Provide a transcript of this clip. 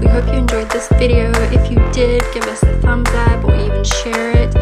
We hope you enjoyed this video. If you did, give us a thumbs up or even share it.